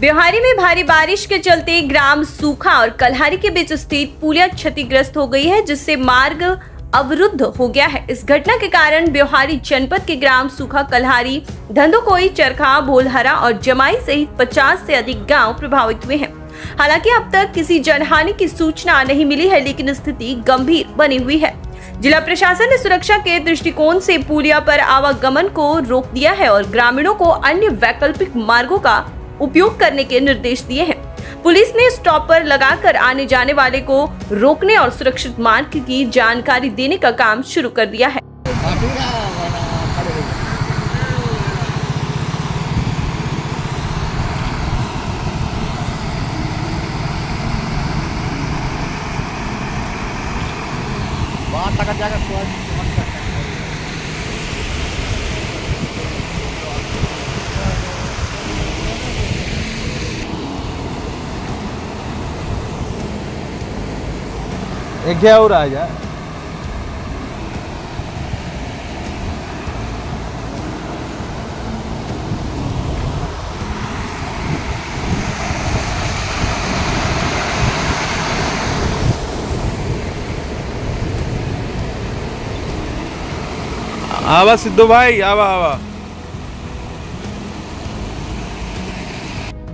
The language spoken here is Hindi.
बिहारी में भारी बारिश के चलते ग्राम सूखा और कल्हारी के बीच स्थित पुलिया क्षतिग्रस्त हो गई है, जिससे मार्ग अवरुद्ध हो गया है। इस घटना के कारण बिहारी जनपद के ग्राम सूखा कलहारी, धंधोकोई, चरखा भोलहरा और जमाई सहित 50 से अधिक गाँव प्रभावित हुए हैं। हालाँकि अब तक किसी जनहानि की सूचना नहीं मिली है, लेकिन स्थिति गंभीर बनी हुई है। जिला प्रशासन ने सुरक्षा के दृष्टिकोण से पुलिया पर आवागमन को रोक दिया है और ग्रामीणों को अन्य वैकल्पिक मार्गों का उपयोग करने के निर्देश दिए हैं। पुलिस ने स्टॉपर लगाकर आने जाने वाले को रोकने और सुरक्षित मार्ग की जानकारी देने का काम शुरू कर दिया है। तक जाकर एक और आ जाए आवा सिद्धू भाई आवा आवा।